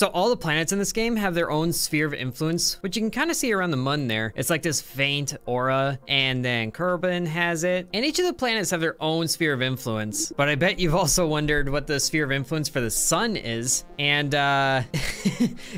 So all the planets in this game have their own sphere of influence, which you can kind of see around the moon there. It's like this faint aura, and then Kerbin has it. And each of the planets have their own sphere of influence. But I bet you've also wondered what the sphere of influence for the sun is. And uh,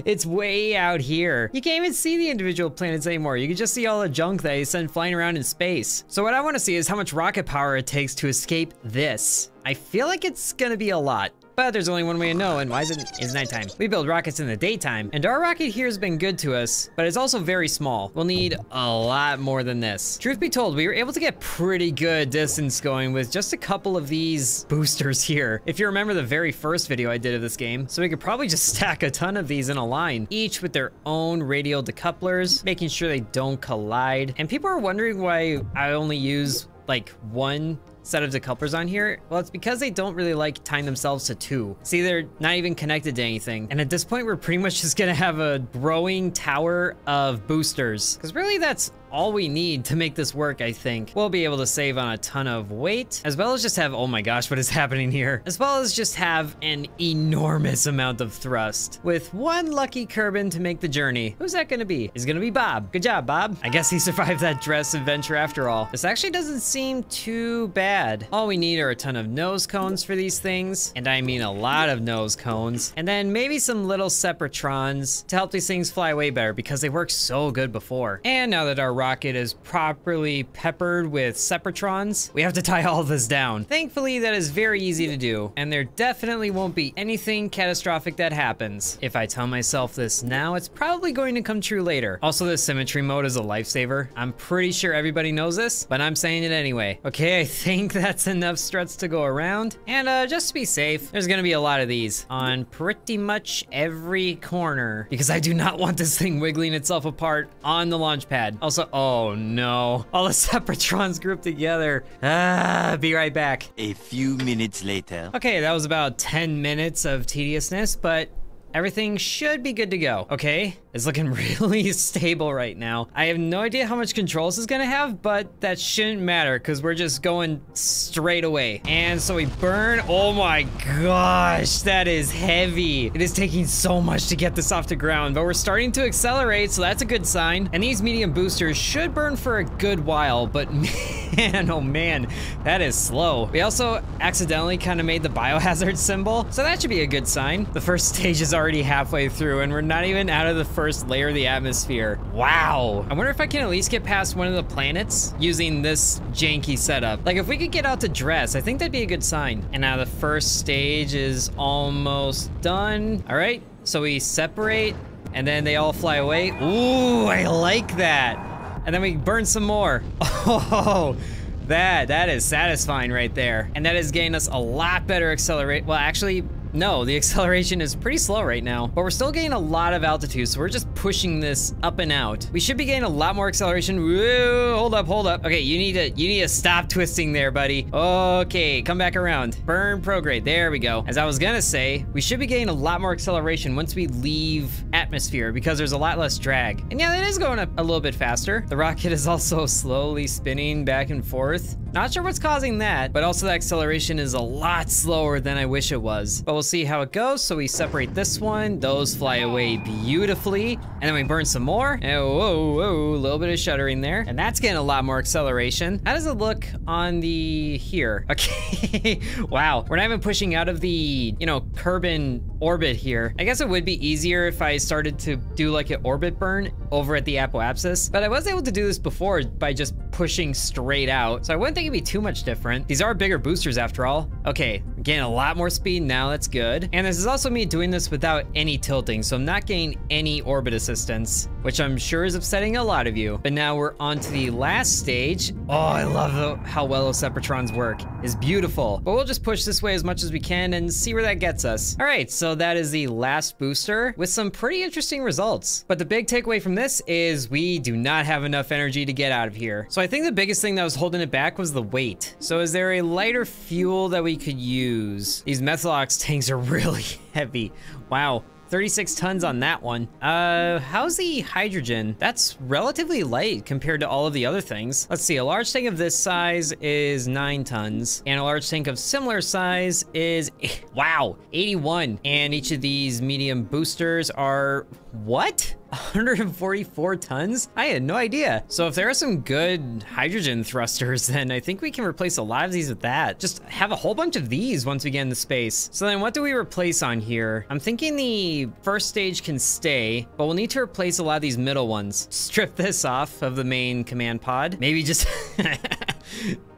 it's way out here. You can't even see the individual planets anymore. You can just see all the junk that they send flying around in space. So what I want to see is how much rocket power it takes to escape this. I feel like it's gonna be a lot. But there's only one way to know, and why is it is nighttime? We build rockets in the daytime, and our rocket here has been good to us, but it's also very small. We'll need a lot more than this. Truth be told, we were able to get pretty good distance going with just a couple of these boosters here. If you remember the very first video I did of this game, so we could probably just stack a ton of these in a line, each with their own radial decouplers, making sure they don't collide. And people are wondering why I only use like one set of decouplers on here? Well, it's because they don't really like tying themselves to two. See, they're not even connected to anything. And at this point, we're pretty much just gonna have a growing tower of boosters. Because really, that's all we need to make this work, I think. We'll be able to save on a ton of weight, as well as just have, oh my gosh, what is happening here? As well as just have an enormous amount of thrust, with one lucky Kerbal to make the journey. Who's that gonna be? Is gonna be Bob. Good job, Bob. I guess he survived that Dres adventure after all. This actually doesn't seem too bad. All we need are a ton of nose cones for these things, and I mean a lot of nose cones, and then maybe some little Separatrons to help these things fly away better because they worked so good before. And now that our rocket is properly peppered with Separatrons, we have to tie all this down. Thankfully, that is very easy to do, and there definitely won't be anything catastrophic that happens. If I tell myself this now, it's probably going to come true later. Also, the symmetry mode is a lifesaver. I'm pretty sure everybody knows this, but I'm saying it anyway. Okay, I think that's enough struts to go around. And uh, just to be safe, there's gonna be a lot of these on pretty much every corner because I do not want this thing wiggling itself apart on the launch pad. Also, oh no, all the Separatrons grouped together. Ah, be right back. A few minutes later. Okay, that was about 10 minutes of tediousness, but everything should be good to go. Okay, it's looking really stable right now. I have no idea how much control this is gonna have, but that shouldn't matter because we're just going straight away. And so we burn, oh my gosh, that is heavy. It is taking so much to get this off the ground, but we're starting to accelerate, so that's a good sign. And these medium boosters should burn for a good while, but man, oh man, that is slow. We also accidentally kind of made the biohazard symbol, so that should be a good sign. The first stage is already halfway through, and we're not even out of the first layer of the atmosphere. Wow. I wonder if I can at least get past one of the planets using this janky setup. Like if we could get out to Dres, I think that'd be a good sign. And now the first stage is almost done. All right, so we separate and then they all fly away. Ooh, I like that. And then we burn some more. Oh, that, that is satisfying right there. And that is getting us a lot better accelerate. Well, actually, no, the acceleration is pretty slow right now, but we're still getting a lot of altitude, so we're just pushing this up and out. We should be getting a lot more acceleration. Whoa, hold up, hold up. Okay, you need to you need to stop twisting there, buddy. Okay, come back around. Burn prograde. There we go. As I was gonna say, we should be getting a lot more acceleration once we leave atmosphere because there's a lot less drag. And yeah, that is going up a little bit faster. The rocket is also slowly spinning back and forth. Not sure what's causing that, but also the acceleration is a lot slower than I wish it was. But we'll see how it goes. So we separate this one. Those fly away beautifully. And then we burn some more. Oh, whoa, whoa, a little bit of shuddering there. And that's getting a lot more acceleration. How does it look on the here? Okay, wow. We're not even pushing out of the, you know, Kerbin orbit here. I guess it would be easier if I started to do like an orbit burn over at the apoapsis, but I was able to do this before by just pushing straight out. So I wouldn't think it'd be too much different. These are bigger boosters after all. Okay, getting a lot more speed now, that's good. And this is also me doing this without any tilting, so I'm not getting any orbit assistance, which I'm sure is upsetting a lot of you. But now we're on to the last stage. Oh, I love the, how well those Separatrons work. It's beautiful. But we'll just push this way as much as we can and see where that gets us. All right, so that is the last booster with some pretty interesting results. But the big takeaway from this is we do not have enough energy to get out of here. So I think the biggest thing that was holding it back was the weight. So is there a lighter fuel that we could use? These Methalox tanks are really heavy. Wow. 36 tons on that one. Uh, how's the hydrogen? That's relatively light compared to all of the other things. Let's see, a large tank of this size is nine tons, and a large tank of similar size is, wow, 81. And each of these medium boosters are, what? 144 tons? I had no idea. So if there are some good hydrogen thrusters, then I think we can replace a lot of these with that. Just have a whole bunch of these once we get into space. So then what do we replace on here? I'm thinking the first stage can stay, but we'll need to replace a lot of these middle ones. Strip this off of the main command pod. Maybe just...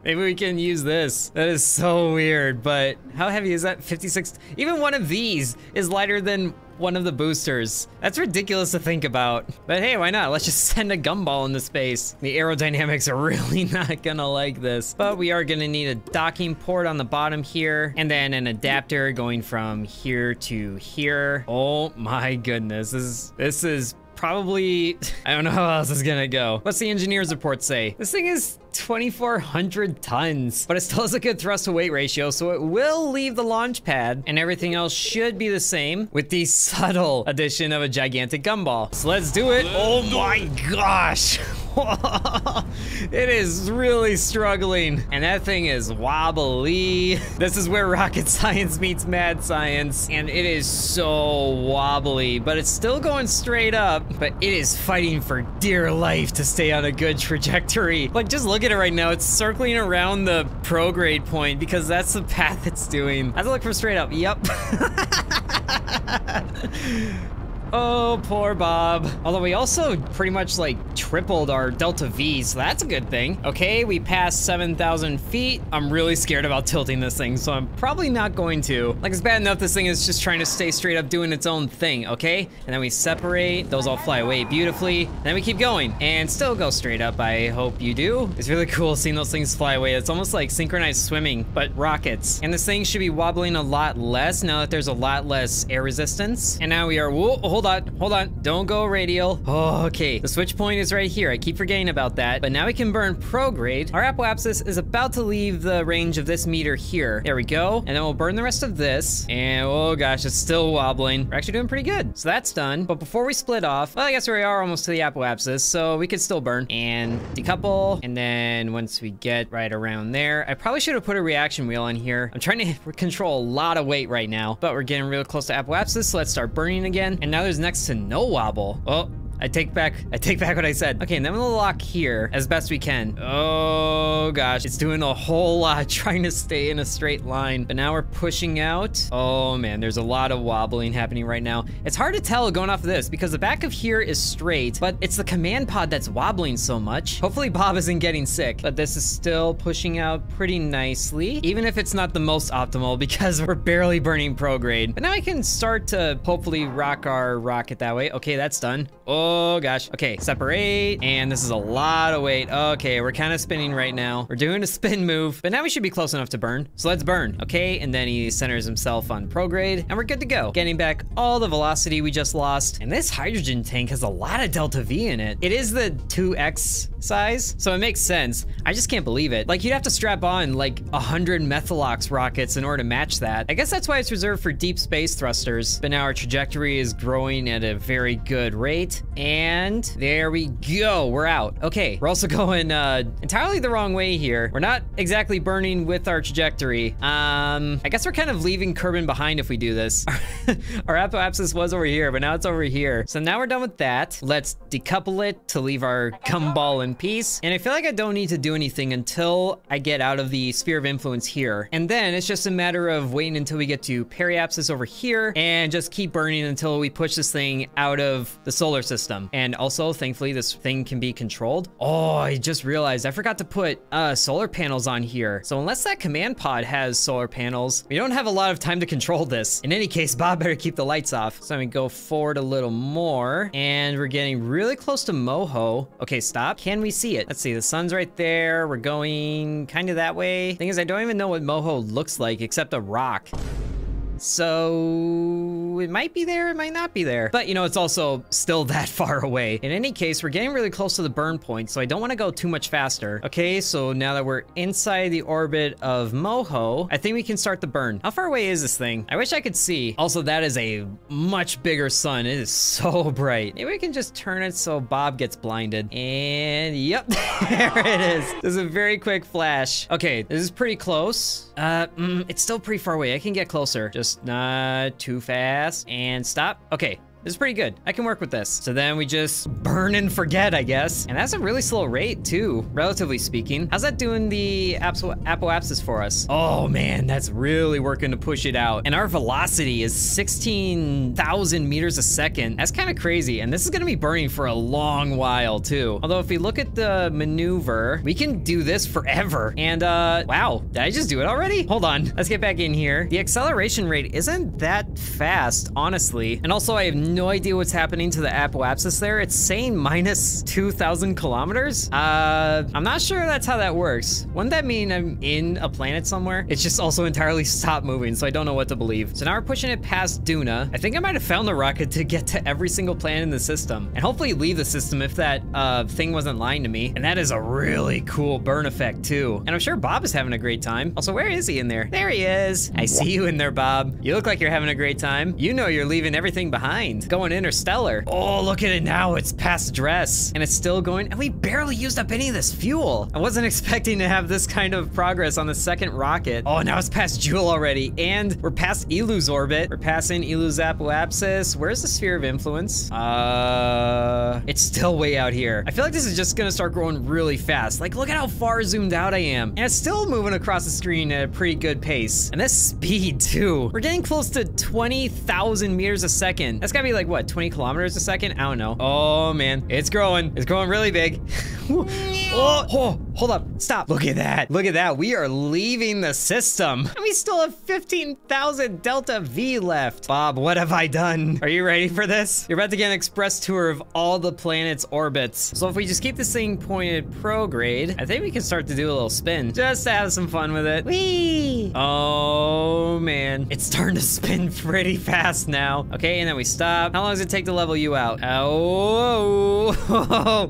Maybe we can use this. That is so weird, but how heavy is that? 56? Even one of these is lighter than one of the boosters. That's ridiculous to think about. But hey, why not? Let's just send a gumball into space. The aerodynamics are really not gonna like this. But we are gonna need a docking port on the bottom here, and then an adapter going from here to here. Oh my goodness, this is, this is probably, I don't know how else is gonna go. What's the engineer's report say? This thing is 2,400 tons, but it still has a good thrust to weight ratio, so it will leave the launch pad, and everything else should be the same with the subtle addition of a gigantic gumball. So let's do it. Oh my gosh. it is really struggling. And that thing is wobbly. This is where rocket science meets mad science. And it is so wobbly, but it's still going straight up. But it is fighting for dear life to stay on a good trajectory. Like, just look at it right now. It's circling around the prograde point because that's the path it's doing. I have to look for straight up. Yep. Oh, poor Bob. Although we also pretty much like tripled our Delta V, so that's a good thing. Okay, we passed 7,000 feet. I'm really scared about tilting this thing, so I'm probably not going to. Like, it's bad enough this thing is just trying to stay straight up doing its own thing, okay? And then we separate. Those all fly away beautifully. Then we keep going and still go straight up. I hope you do. It's really cool seeing those things fly away. It's almost like synchronized swimming, but rockets. And this thing should be wobbling a lot less now that there's a lot less air resistance. And now we are, whoa, hold on, hold on. Don't go radial. Oh, okay. The switch point is right here. I keep forgetting about that. But now we can burn prograde. Our apoapsis is about to leave the range of this meter here. There we go. And then we'll burn the rest of this. And oh gosh, it's still wobbling. We're actually doing pretty good. So that's done. But before we split off, well, I guess we are almost to the apoapsis, so we could still burn and decouple. And then once we get right around there, I probably should have put a reaction wheel in here. I'm trying to control a lot of weight right now, but we're getting real close to apoapsis, so let's start burning again. And now there's next to no wobble. Oh, I take back, I take back what I said. Okay, and then we'll lock here as best we can. Oh gosh, it's doing a whole lot trying to stay in a straight line. But now we're pushing out. Oh man, there's a lot of wobbling happening right now. It's hard to tell going off of this because the back of here is straight, but it's the command pod that's wobbling so much. Hopefully Bob isn't getting sick, but this is still pushing out pretty nicely, even if it's not the most optimal because we're barely burning prograde. But now I can start to hopefully rock our rocket that way. Okay, that's done. Oh, Oh gosh. Okay, separate. And this is a lot of weight. Okay, we're kind of spinning right now. We're doing a spin move, but now we should be close enough to burn. So let's burn, okay? And then he centers himself on prograde, and we're good to go. Getting back all the velocity we just lost. And this hydrogen tank has a lot of delta V in it. It is the 2X size, so it makes sense. I just can't believe it. Like, you'd have to strap on like 100 Methalox rockets in order to match that. I guess that's why it's reserved for deep space thrusters, but now our trajectory is growing at a very good rate. And there we go, we're out. Okay, we're also going uh, entirely the wrong way here. We're not exactly burning with our trajectory. Um, I guess we're kind of leaving Kerbin behind if we do this. our apoapsis was over here, but now it's over here. So now we're done with that. Let's decouple it to leave our gumball in peace. And I feel like I don't need to do anything until I get out of the sphere of influence here. And then it's just a matter of waiting until we get to periapsis over here and just keep burning until we push this thing out of the solar system. And also, thankfully, this thing can be controlled. Oh, I just realized I forgot to put uh, solar panels on here. So unless that command pod has solar panels, we don't have a lot of time to control this. In any case, Bob better keep the lights off. So I'm gonna go forward a little more and we're getting really close to Moho. Okay, stop. Can we see it? Let's see, the sun's right there. We're going kind of that way. Thing is, I don't even know what Moho looks like except a rock. So it might be there, it might not be there. But you know, it's also still that far away. In any case, we're getting really close to the burn point, so I don't want to go too much faster. Okay, so now that we're inside the orbit of Moho, I think we can start the burn. How far away is this thing? I wish I could see. Also, that is a much bigger sun. It is so bright. Maybe we can just turn it so Bob gets blinded. And yep, there it is. This is a very quick flash. Okay, this is pretty close. Uh, mm, it's still pretty far away. I can get closer. Just not too fast. And stop. Okay, is pretty good. I can work with this. So then we just burn and forget, I guess. And that's a really slow rate too, relatively speaking. How's that doing the apoapsis for us? Oh man, that's really working to push it out. And our velocity is 16,000 meters a second. That's kind of crazy. And this is gonna be burning for a long while too. Although if we look at the maneuver, we can do this forever. And uh, wow, did I just do it already? Hold on, let's get back in here. The acceleration rate isn't that fast, honestly. And also I have no idea what's happening to the apoapsis there. It's saying minus 2,000 kilometers. Uh, I'm not sure that's how that works. Wouldn't that mean I'm in a planet somewhere? It's just also entirely stopped moving, so I don't know what to believe. So now we're pushing it past Duna. I think I might have found the rocket to get to every single planet in the system and hopefully leave the system if that uh, thing wasn't lying to me. And that is a really cool burn effect too. And I'm sure Bob is having a great time. Also, where is he in there? There he is. I see you in there, Bob. You look like you're having a great time. You know you're leaving everything behind going interstellar. Oh, look at it now. It's past Dres and it's still going. And we barely used up any of this fuel. I wasn't expecting to have this kind of progress on the second rocket. Oh, now it's past Jool already. And we're past Eeloo's orbit. We're passing Eeloo's apoapsis. Where's the sphere of influence? Uh, it's still way out here. I feel like this is just gonna start growing really fast. Like, look at how far zoomed out I am. And it's still moving across the screen at a pretty good pace. And this speed too. We're getting close to 20,000 meters a second. That's gotta be like, what, 20 kilometers a second? I don't know. Oh man, it's growing. It's growing really big. oh, oh, hold up, stop. Look at that. Look at that. We are leaving the system. And we still have 15,000 Delta V left. Bob, what have I done? Are you ready for this? You're about to get an express tour of all the planet's orbits. So if we just keep this thing pointed prograde, I think we can start to do a little spin just to have some fun with it. Whee! Oh man, it's starting to spin pretty fast now. Okay, and then we stop. How long does it take to level you out? Oh,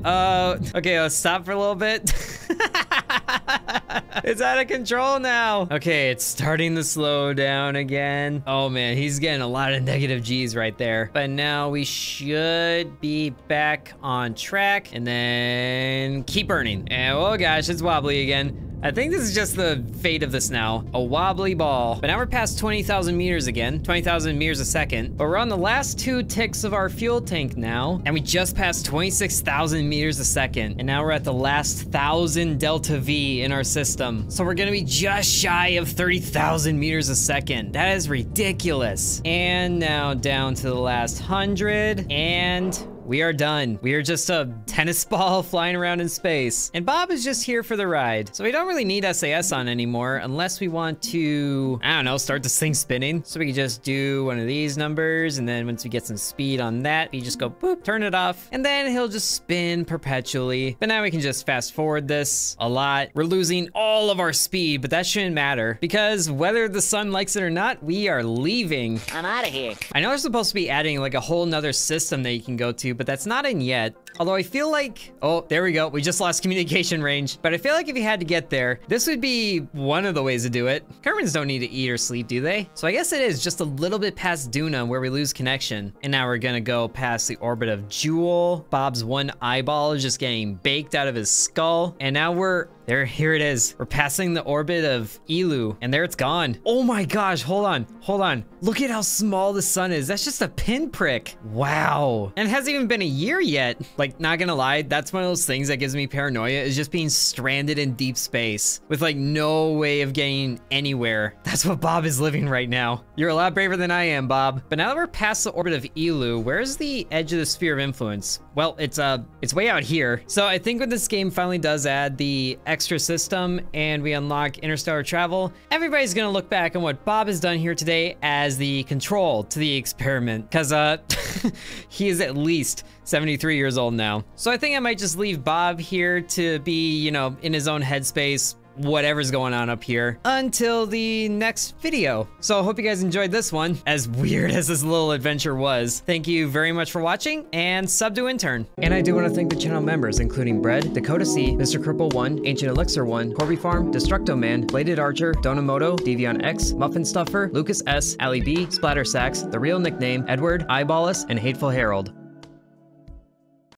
uh, okay, let's stop for a little bit. it's out of control now. Okay, it's starting to slow down again. Oh man, he's getting a lot of negative G's right there. But now we should be back on track and then keep burning. And oh gosh, it's wobbly again. I think this is just the fate of this now. A wobbly ball. But now we're past 20,000 meters again. 20,000 meters a second. But we're on the last two ticks of our fuel tank now. And we just passed 26,000 meters a second. And now we're at the last 1,000 delta V in our system. So we're gonna be just shy of 30,000 meters a second. That is ridiculous. And now down to the last 100. And we are done. We are just a tennis ball flying around in space. And Bob is just here for the ride. So we don't really need SAS on anymore unless we want to, I don't know, start this thing spinning. So we can just do one of these numbers. And then once we get some speed on that, we just go boop, turn it off. And then he'll just spin perpetually. But now we can just fast forward this a lot. We're losing all of our speed, but that shouldn't matter because whether the sun likes it or not, we are leaving. I'm out of here. I know they're supposed to be adding like a whole nother system that you can go to, but that's not in yet. Although I feel like, oh, there we go. We just lost communication range. But I feel like if you had to get there, this would be one of the ways to do it. Kermans don't need to eat or sleep, do they? So I guess it is just a little bit past Duna where we lose connection. And now we're gonna go past the orbit of Jool. Bob's one eyeball is just getting baked out of his skull. And now we're there, here it is. We're passing the orbit of Eeloo, and there it's gone. Oh my gosh, hold on, hold on. Look at how small the sun is. That's just a pinprick. Wow. And it hasn't even been a year yet. Like, not gonna lie, that's one of those things that gives me paranoia, is just being stranded in deep space with like no way of getting anywhere. That's what Bob is living right now. You're a lot braver than I am, Bob. But now that we're past the orbit of Eeloo, where's the edge of the sphere of influence? Well, it's uh, it's way out here. So I think when this game finally does add the extra system and we unlock interstellar travel, everybody's gonna look back on what Bob has done here today as the control to the experiment. Cause uh, he is at least 73 years old now. So I think I might just leave Bob here to be, you know, in his own headspace, whatever's going on up here until the next video. So I hope you guys enjoyed this one, as weird as this little adventure was. Thank you very much for watching, and sub to intern. And I do want to thank the channel members, including Bread, Dakota C, Mr. Cripple 1, Ancient Elixir 1, Corby Farm, Destructo Man, Bladed Archer, Donamoto, Devion X, Muffin Stuffer, Lucas S, Ali B, Splatter Sacks, The Real Nickname, Edward, Eyeballus, and Hateful Harold.